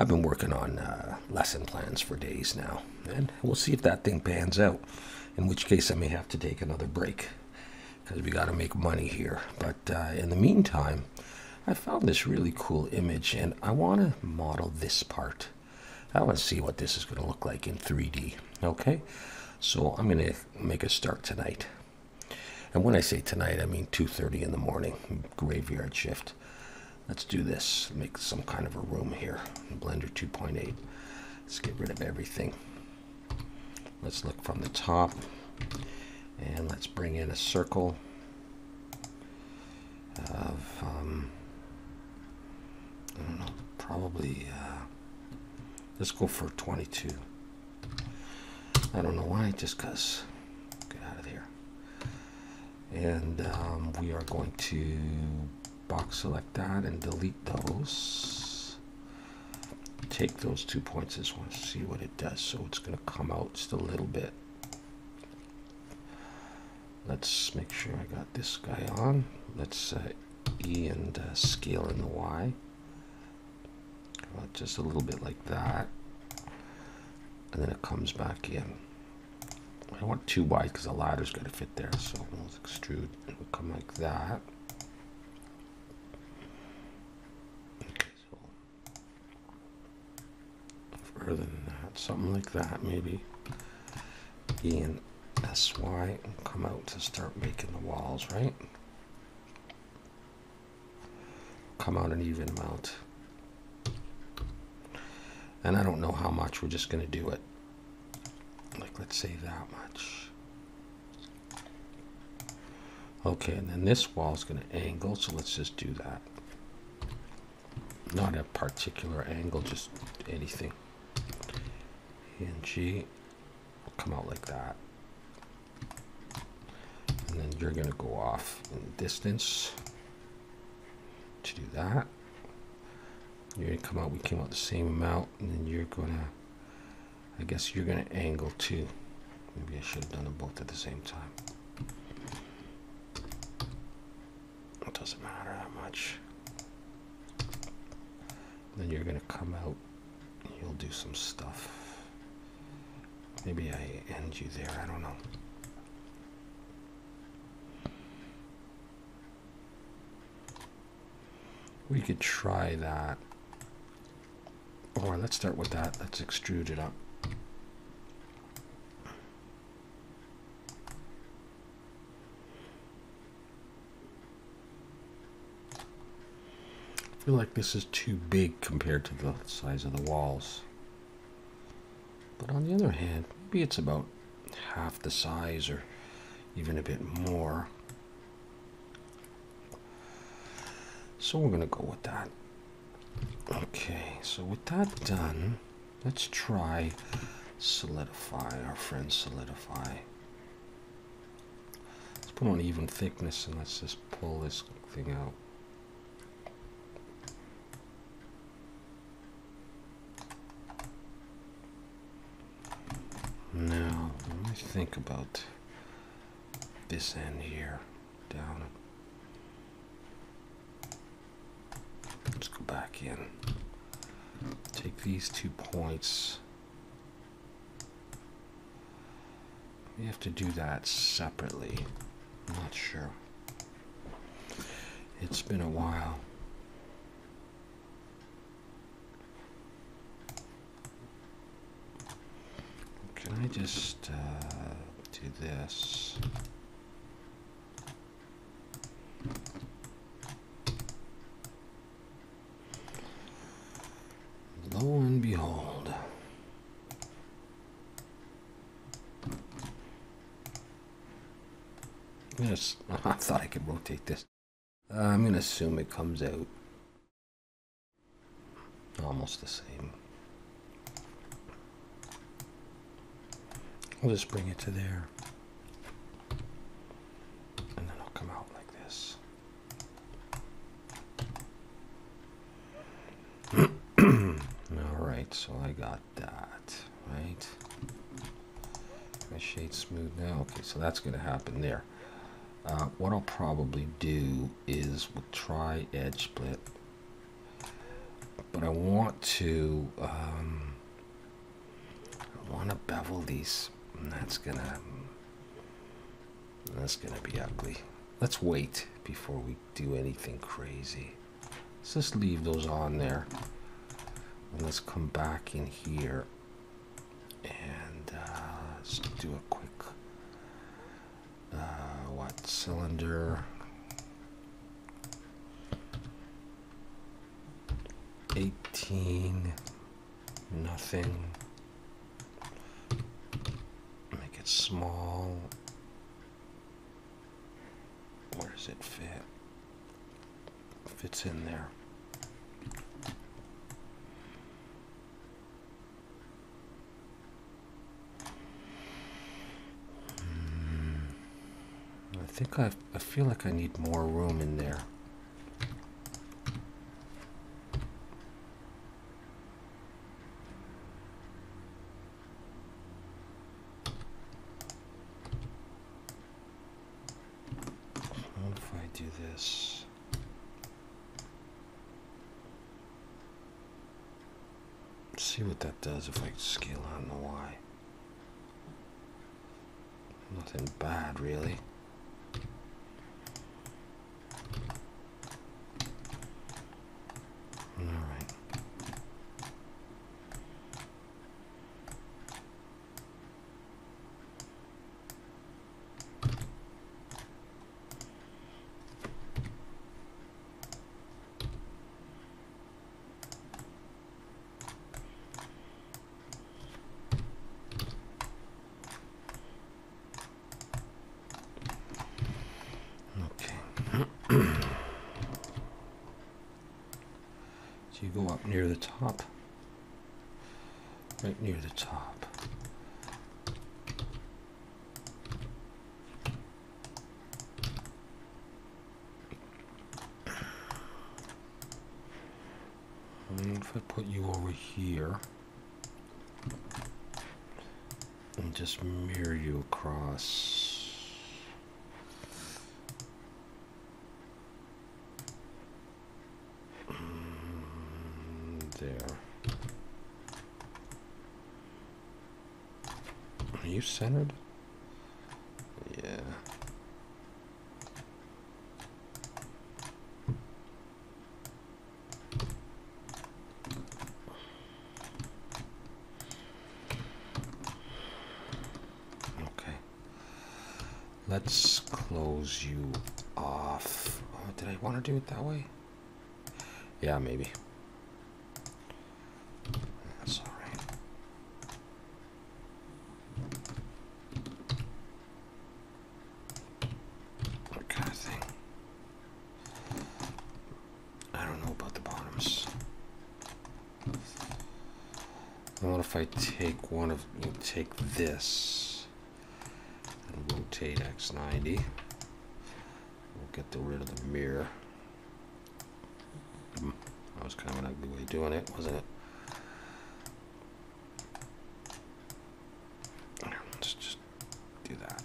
I've been working on uh, lesson plans for days now, and we'll see if that thing pans out. In which case, I may have to take another break because we got to make money here. But uh, in the meantime, I found this really cool image, and I want to model this part. I want to see what this is going to look like in 3D. Okay, so I'm going to make a start tonight. And when I say tonight, I mean 2:30 in the morning, graveyard shift. Let's do this. Make some kind of a room here. Blender 2.8. Let's get rid of everything. Let's look from the top. And let's bring in a circle of, um, I don't know, probably, uh, let's go for 22. I don't know why, just because. Get out of here. And um, we are going to box select that and delete those. Take those two points as well, see what it does. So it's going to come out just a little bit. Let's make sure I got this guy on. Let's uh, E and uh, scale in the Y. just a little bit like that. And then it comes back in. I want too wide because the ladder's got to fit there. So we'll extrude. It will come like that. Further than that, something like that maybe. E and SY come out to start making the walls, right? Come out an even amount. And I don't know how much, we're just going to do it. Like, let's say that much. Okay, and then this wall is going to angle, so let's just do that. Not a particular angle, just anything and G will come out like that. And then you're going to go off in distance to do that. You're going to come out, we came out the same amount, and then you're going to, I guess you're going to angle too. Maybe I should have done them both at the same time. It doesn't matter that much. Then you're going to come out, you'll do some stuff. Maybe I end you there, I don't know. We could try that. Or let's start with that. Let's extrude it up. I feel like this is too big compared to the size of the walls. But on the other hand, maybe it's about half the size or even a bit more. So we're going to go with that. Okay, so with that done, let's try solidify, our friend solidify. Let's put on even thickness and let's just pull this thing out. Now, let me think about this end here, down. Let's go back in. Take these two points. We have to do that separately. I'm not sure. It's been a while. Can I just uh, do this? Lo and behold. Yes, I thought I could rotate this. Uh, I'm going to assume it comes out almost the same. I'll just bring it to there. And then I'll come out like this. Alright, so I got that, right? My shade smooth now. Okay, so that's going to happen there. Uh, what I'll probably do is we'll try edge split. but I want to um, I want to bevel these, that's gonna that's gonna be ugly. Let's wait before we do anything crazy. Let's just leave those on there, and let's come back in here and uh, let's do a quick uh, what cylinder 18 nothing make it small. Where does it fit? Fits in there. Hmm. I think I, I feel like I need more room in there. What this? See what that does if I scale out on the Y. Nothing bad, really. All right. Okay. So you go up near the top, right near the top. And if I put you over here and just mirror you across. Mm, There. Are you centered? Yeah. Okay. Let's close you off. Oh, did I want to do it that way? Yeah, maybe. That's all right. That kind of thing. I don't know about the bottoms. What if I take one of, you take this and rotate X90? We'll get the rid of the mirror. Was kind of an ugly way doing it, wasn't it? Let's just do that.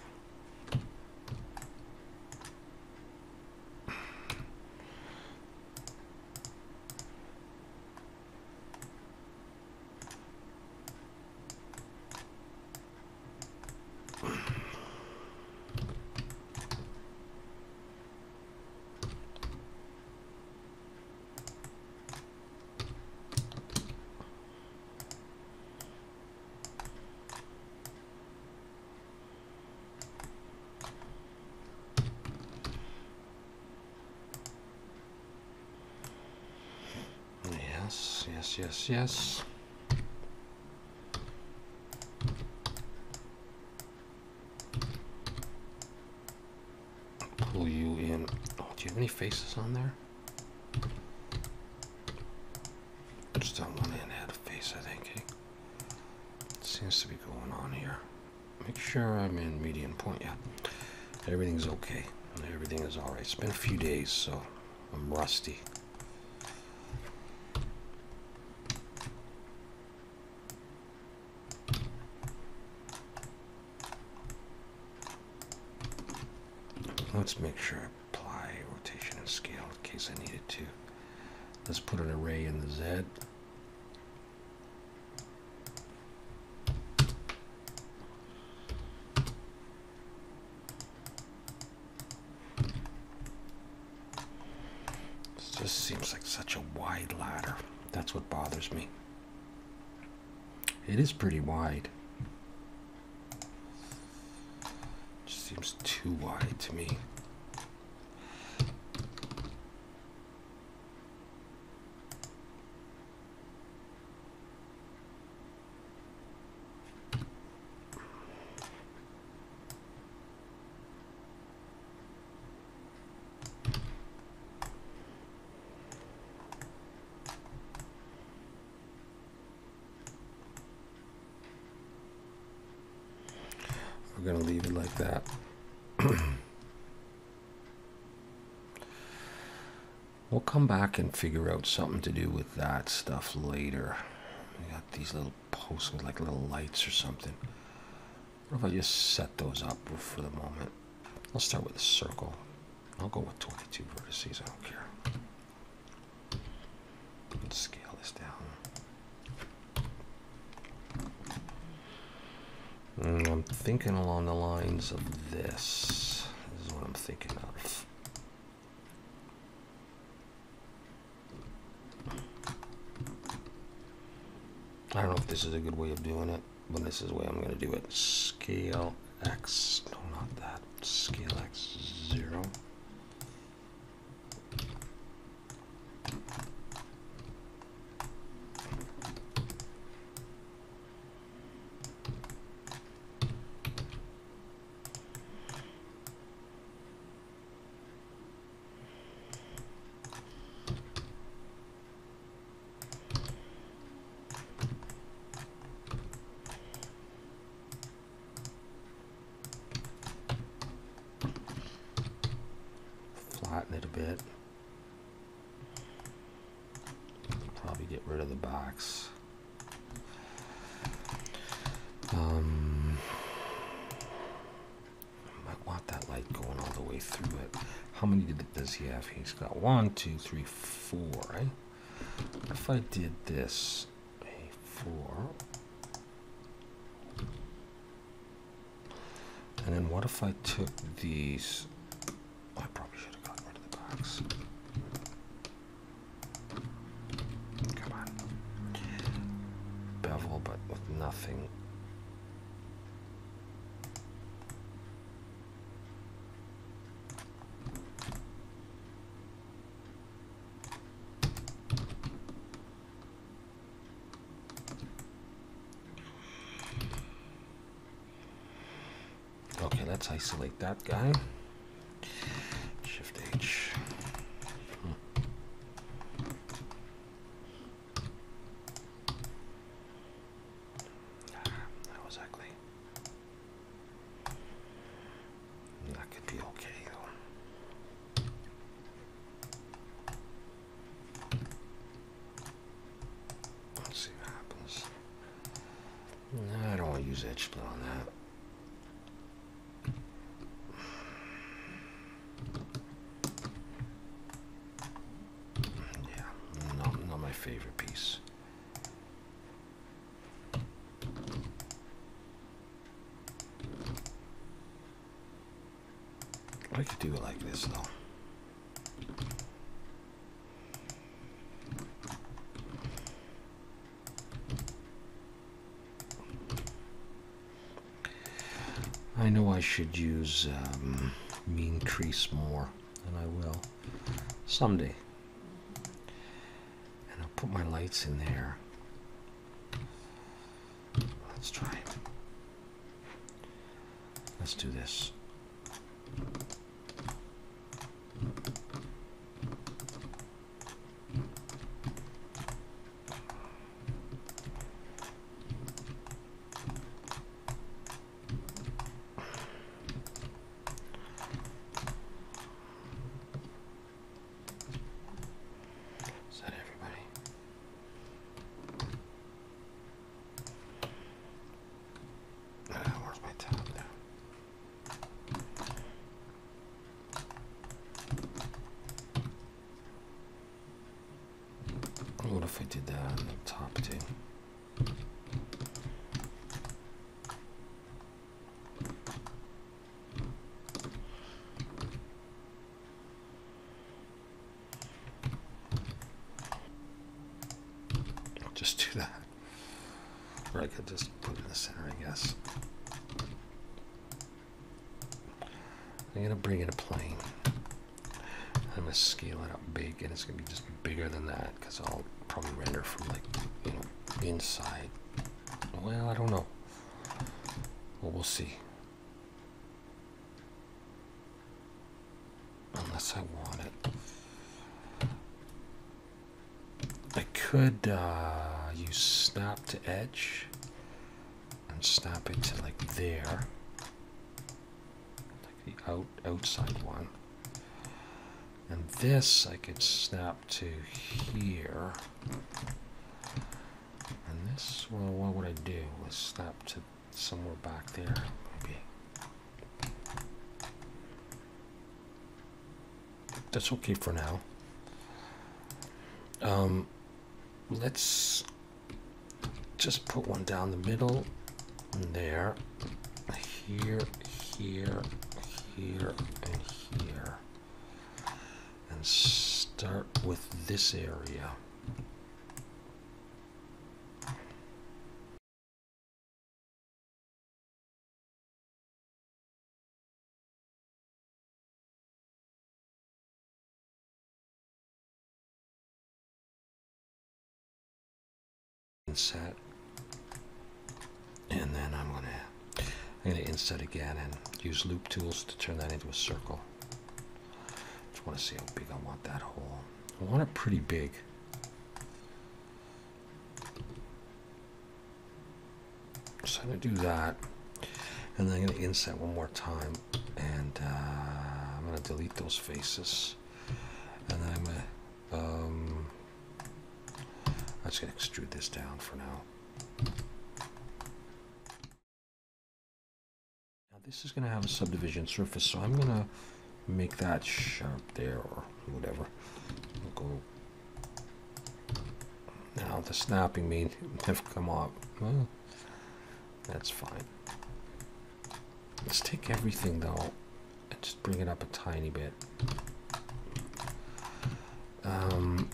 Yes, yes, yes, yes. Pull you in. Oh, do you have any faces on there? Just on one end had a face, I think. eh? Seems to be going on here. Make sure I'm in median point. Yeah, everything's okay. Everything is all right. It's been a few days, so I'm rusty. Let's make sure I apply rotation and scale in case I needed to. Let's put an array in the Z. This just seems like such a wide ladder. That's what bothers me. It is pretty wide. Just seems too wide to me. We're going to leave it like that. we'll come back and figure out something to do with that stuff later. We got these little posts with like little lights or something. What if I just set those up for the moment? I'll start with a circle. I'll go with 22 vertices, I don't care. Let's scale this down. Mm, I'm thinking along the lines of this. This is what I'm thinking of. I don't know if this is a good way of doing it, but this is the way I'm going to do it. Scale x, no, not that. Scale x, 0. Rid of the box. Um, might want that light going all the way through it. How many does he have? He's got one, two, three, four, right? If I did this, a four, and then what if I took these? I probably should have gotten rid of the box. Come on. Bevel, but with nothing. Okay, that guy. Shift H. Hmm. Ah, That was ugly. That could be okay though. Let's see what happens. I don't want to use edge split on that. Yeah, not, not my favorite piece. I could do it like this though. I know I should use um, mean crease more, and I will someday. And I'll put my lights in there. Let's try. Let's do this. Is that everybody? Ah, where's my tab there? if I did that on the top too. I'll just do that. Or I could just put it in the center, I guess. I'm gonna bring in a plane. I'm gonna scale it up big, and it's gonna be just bigger than that because I'll probably render from like you know inside. Well, I don't know. Well, we'll see. Unless I want it. I could uh, use snap to edge and snap it to like there, like the out outside one. And this I could snap to here. And this, well, what would I do? Was snap to somewhere back there, maybe. That's okay for now. Um, let's just put one down the middle, there, here, here, here, and here and start with this area. Inset, and then I'm gonna I'm gonna inset again and use loop tools to turn that into a circle. Just want to see how big I want that hole. I want it pretty big. So I'm going to do that. And then I'm going to inset one more time. And uh, I'm going to delete those faces. And then I'm going to... Um, I'm just going to extrude this down for now. This is going to have a subdivision surface, so I'm going to make that sharp there or whatever. We'll go. Now the snapping may have come off. Well, that's fine. Let's take everything though and just bring it up a tiny bit. Um,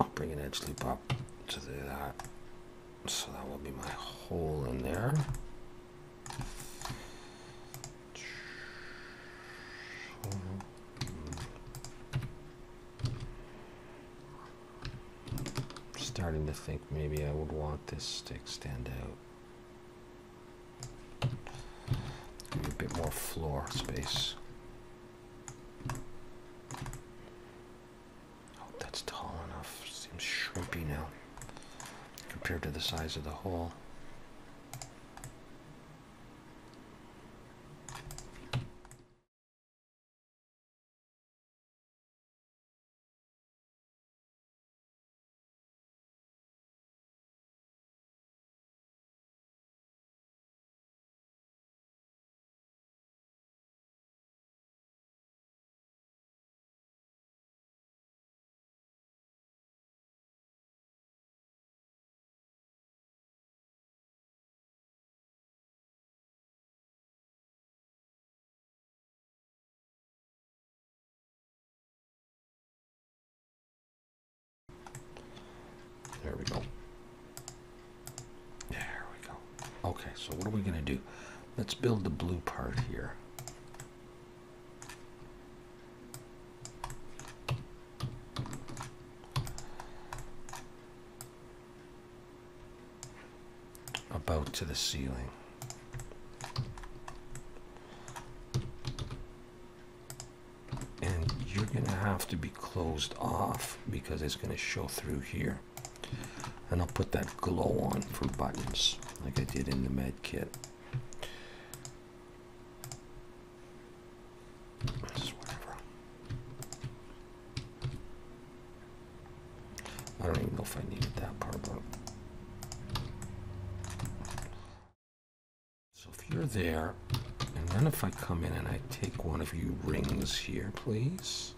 I'll bring an edge loop up to do that. So that will be my hole in there. starting to think maybe I would want this to extend out. Give a bit more floor space. Oh, that's tall enough. Seems shrimpy now compared to the size of the hole. So what are we going to do? Let's build the blue part here. About to the ceiling. And you're going to have to be closed off because it's going to show through here and I'll put that glow on for buttons like I did in the med kit. I don't even know if I needed that part, so if you're there, and then if I come in and I take one of you rings here, please,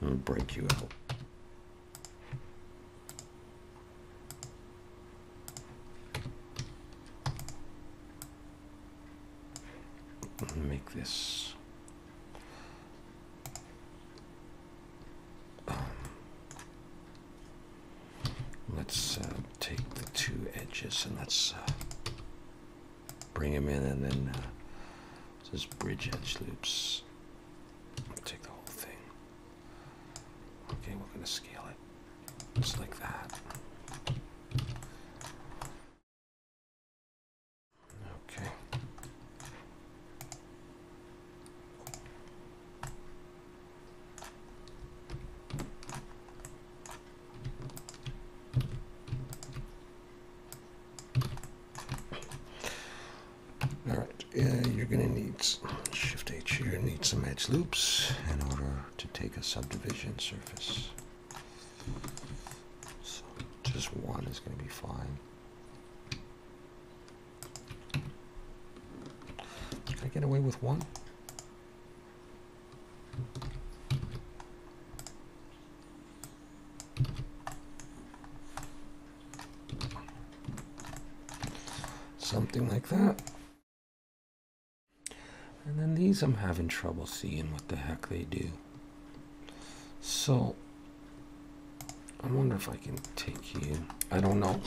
and break you out. Make this um, let's uh, take the two edges and let's uh, bring them in and then uh, just bridge edge loops. Take the whole thing. Okay, we're going to scale it just like that. Okay. All right, you're gonna need Shift H. Gonna need some edge loops in order to take a subdivision surface. So just one is gonna be fine. Can I get away with one? Something like that. These I'm having trouble seeing what the heck they do. So I wonder if I can take you. I don't know.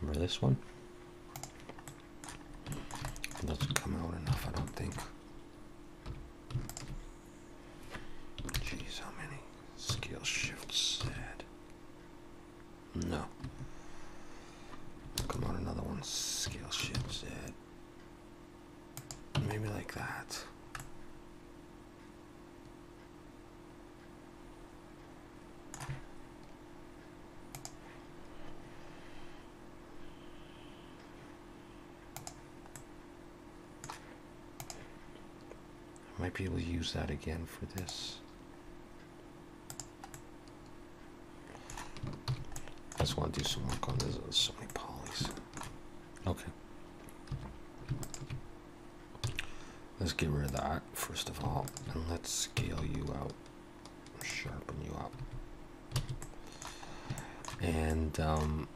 Remember this one? It doesn't come out enough, I don't think. Jeez, how many scale shift Z? No. Come on, another one. Scale shift Z. Maybe like that. I might be able to use that again for this. I just want to do some work on this. There's so many polys. Okay. Let's get rid of that first of all, and let's scale you out, sharpen you up, and um,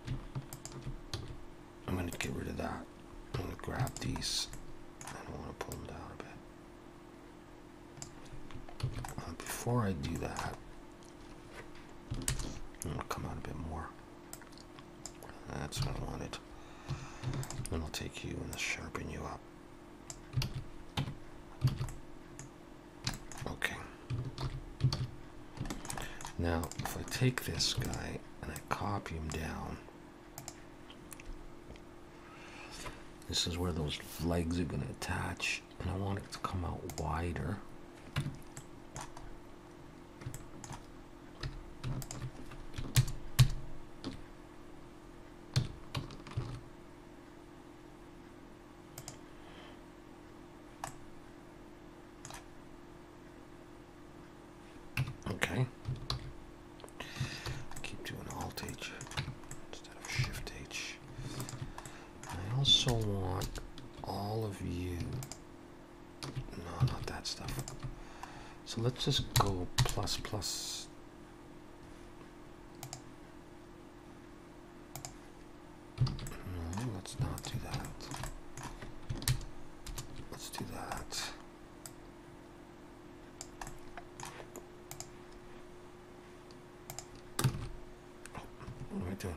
I'm going to get rid of that. I'm to grab these. I don't want to pull them down a bit. Uh, before I do that, I'm to come out a bit more. That's what I wanted. Then I'll take you and sharpen you up. Okay. Now, if I take this guy and I copy him down, this is where those legs are going to attach, and I want it to come out wider. Okay. Keep doing Alt H instead of Shift H. I also want all of you. No, not that stuff. So let's just go plus plus. No, let's not do that. Let's do that. What am I doing?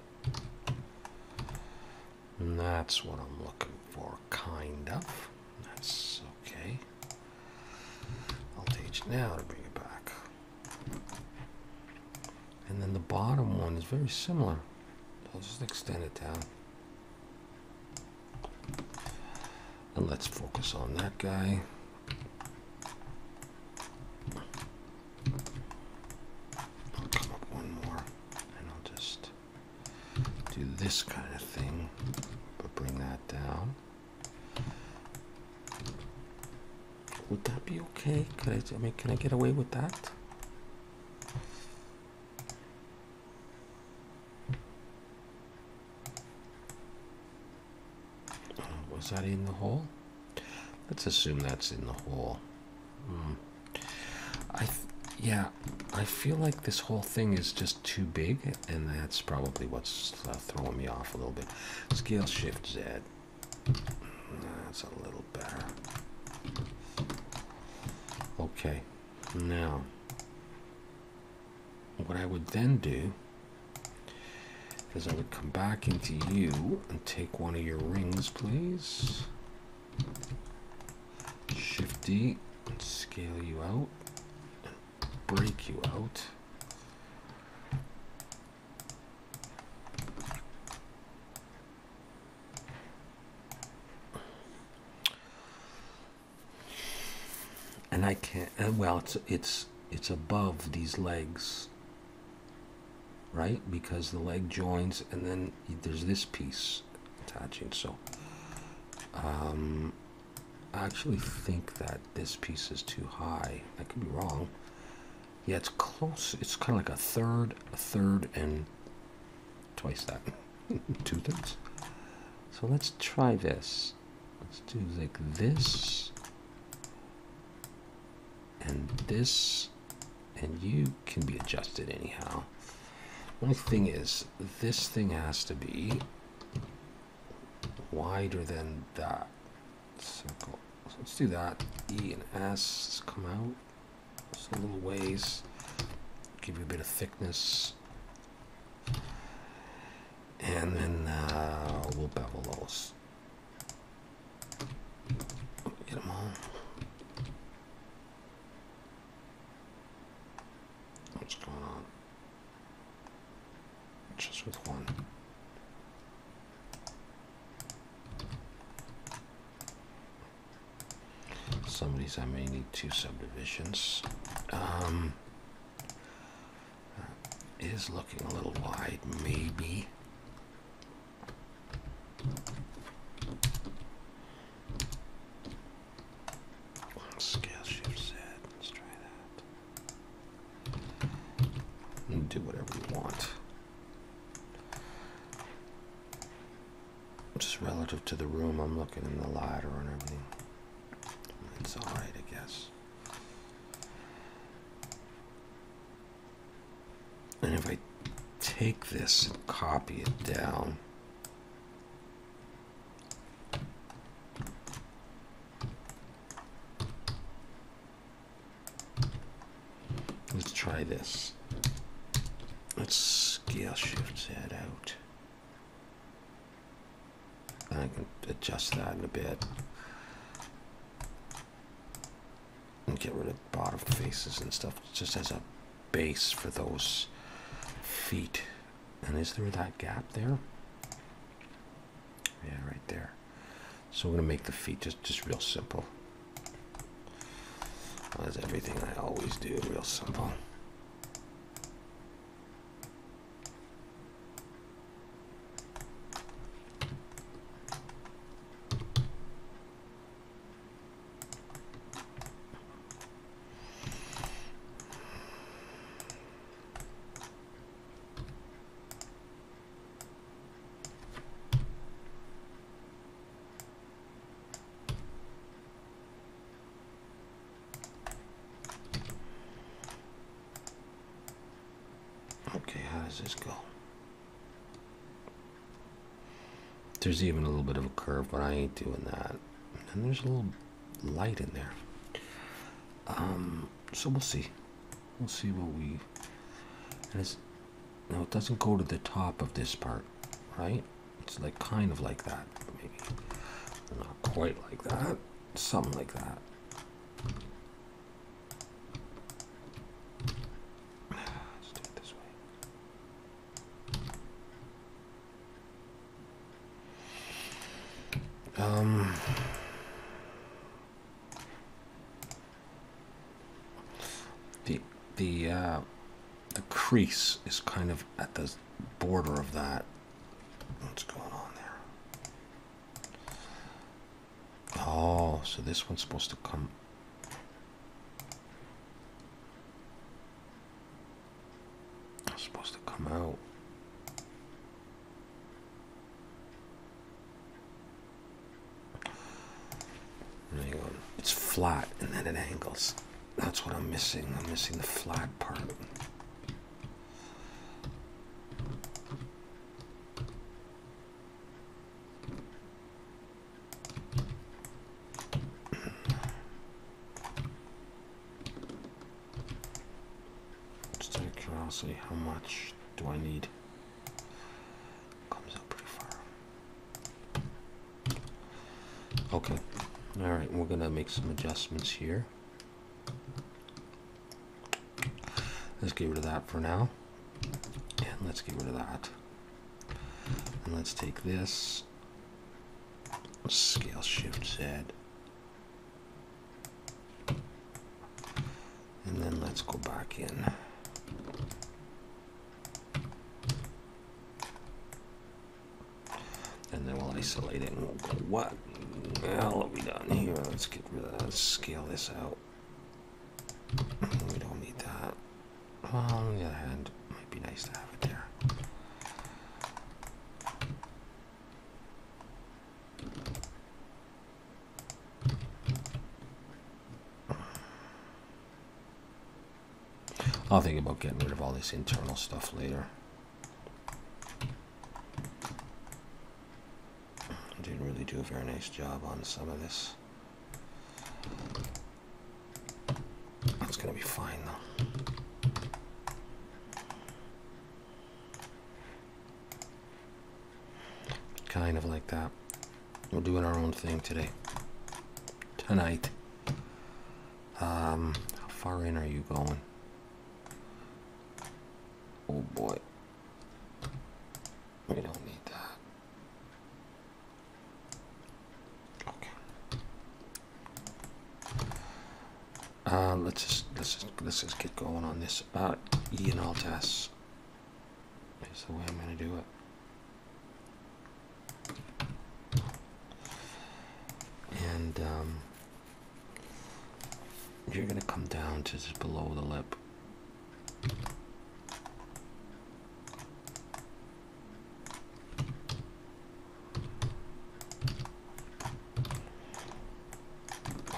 And that's what I'm looking for, kind of. That's okay. I'll teach now to bring it back. And then the bottom one is very similar. I'll just extend it down. And let's focus on that guy. Would that be okay? Could I, mean, can I get away with that? Uh, Was that in the hole? Let's assume that's in the hole. Hmm. I, yeah, I feel like this whole thing is just too big, and that's probably what's uh, throwing me off a little bit. Scale Shift Z. That's a little better. Okay, now what I would then do is I would come back into you and take one of your rings, please. Shift D and scale you out, break you out. And I can't. Uh, well, it's it's it's above these legs, right? Because the leg joins, and then there's this piece attaching. So, um, I actually think that this piece is too high. I could be wrong. Yeah, it's close. It's kind of like a third, a third, and twice that. Two thirds. So let's try this. Let's do like this, and this, and you can be adjusted anyhow. Only thing is, this thing has to be wider than that circle. So let's do that. E and S come out. Just a little ways. Give you a bit of thickness. And then uh, we'll bevel those. Get them all. What's going on? Just with one. Some of these I may need two subdivisions. Um, is looking a little wide, maybe. Scale shift Z. Let's try that. And do whatever you want. Just relative to the room, I'm looking in the ladder and everything. It's alright, I guess. And if I take this and copy it down, let's try this. Let's scale shift that out. I can adjust that in a bit. And get rid of bottom faces and stuff just as a base for those feet. And is there that gap there? Yeah, right there. So we're gonna make the feet just, just real simple. That's everything I always do, real simple. Okay, how does this go? There's even a little bit of a curve, but I ain't doing that. And there's a little light in there. Um, so we'll see. We'll see what we. And it's no, it doesn't go to the top of this part, right? It's like kind of like that, maybe. Not quite like that. Something like that. Let's do it this way. Um, the the uh, the crease is kind of at the border of that. What's going on there? Oh, so this one's supposed to come come out. Hang on. It's flat and then it angles. That's what I'm missing. I'm missing the flat part. Just out of curiosity, how much do I need? Comes out pretty far. Okay. All right, we're gonna make some adjustments here. Let's get rid of that for now. And let's get rid of that. And let's take this, scale shift Z. And then let's go back in. And then we'll isolate it and we'll go, what hell have we done here? Let's get rid of that, let's scale this out. We don't need that. Well, on the other hand, it might be nice to have it there. I'll think about getting rid of all this internal stuff later. Didn't really do a very nice job on some of this. It's gonna be fine though. Kind of like that. We're doing our own thing today. Tonight. Um, how far in are you going? Oh boy. We don't need that. Okay. Uh, let's just let's just let's just get going on this. Uh, E and Alt S is the way I'm gonna do it. And um, you're gonna come down to just below the lip.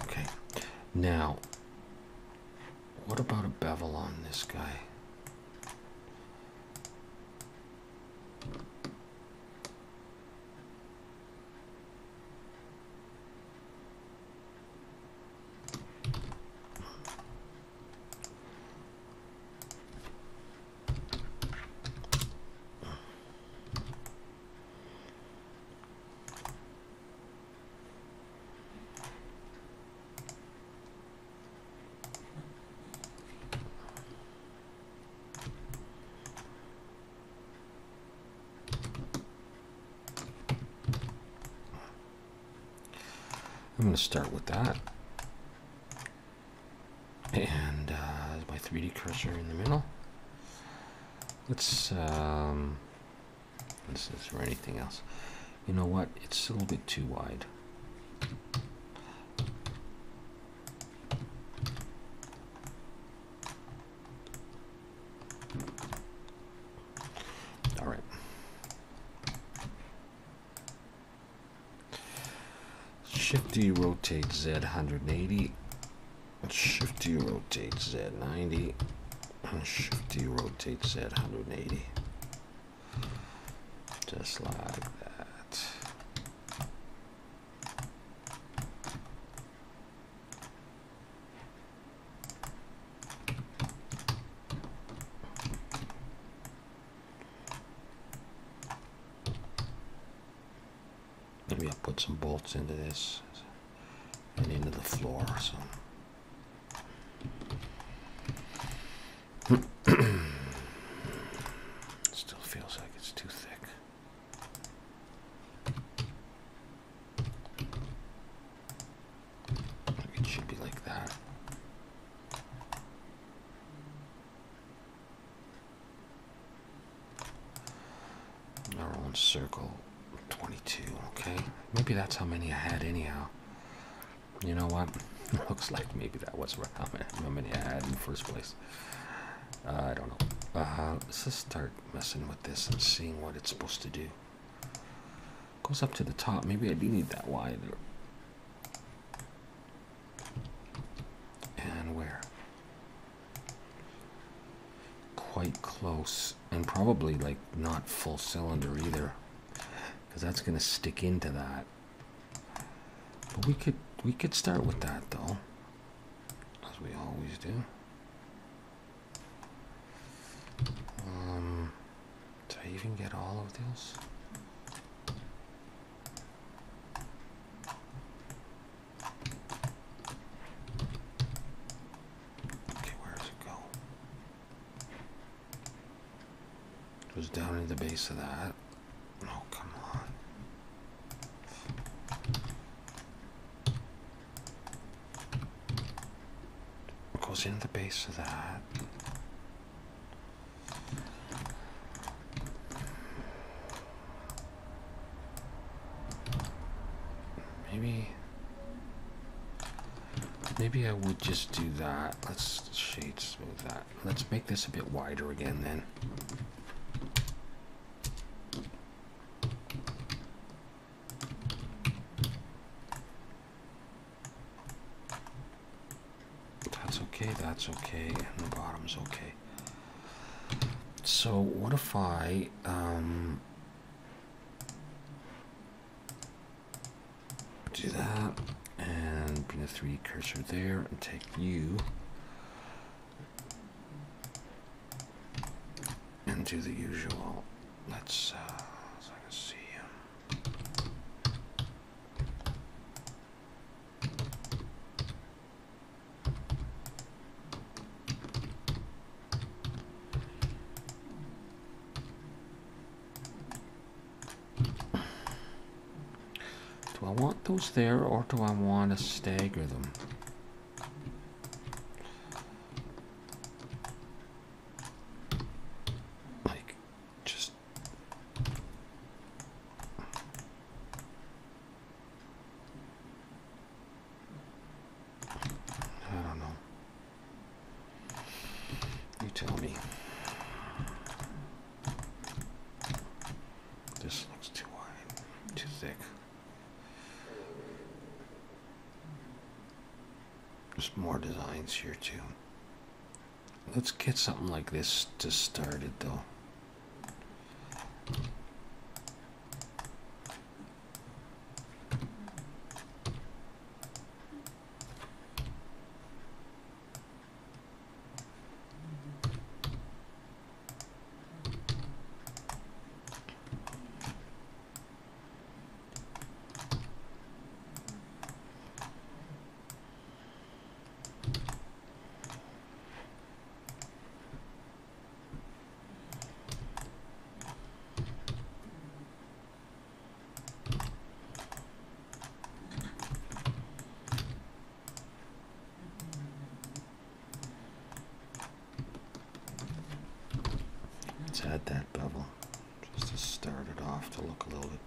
Okay. Now, what about a bevel on this guy? I'm going to start with that. And uh, my 3D cursor in the middle. Let's, um, let's, is there anything else? You know what? It's a little bit too wide. All right. Shift D rotate Z 180. Shift D rotate Z 90. And Shift D rotate Z 180. Just like that. Maybe I'll put some bolts into this and into the floor. So. Still feels like it's too thick. Maybe it should be like that. Our own circle, 22, okay? Maybe that's how many I had anyhow. You know what? Looks like maybe that was how many I had in the first place. Uh, I don't know. Uh, let's just start messing with this and seeing what it's supposed to do. Goes up to the top. Maybe I do need that wider. And where? Quite close. And probably like not full cylinder either. Because that's going to stick into that. But we could we could start with that though. As we always do. Um, did I even get all of this? Okay, where does it go? It goes down in the base of that. Oh, come on. Goes into the base of that. Maybe maybe I would just do that. Let's shade smooth that. Let's make this a bit wider again then. That's okay, that's okay, and the bottom's okay. So what if I um do that and bring the 3D cursor there and take you and do the usual. Let's uh, so I can see him. Do I want those there or do I want to stagger them? Like, just. I don't know. You tell me. This looks too wide, too thick. There's more designs here too. Let's get something like this to start it though. To look a little bit.